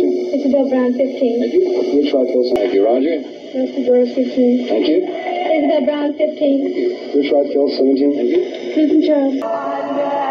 station? Isabel Brown, 15. Thank you. Rich Wright Phil. Thank you, Roger. Rusty Burris, 15. Thank you. Isabel Brown, 15. Thank Rich Wright Phil, 17. Thank you. Susan Charles.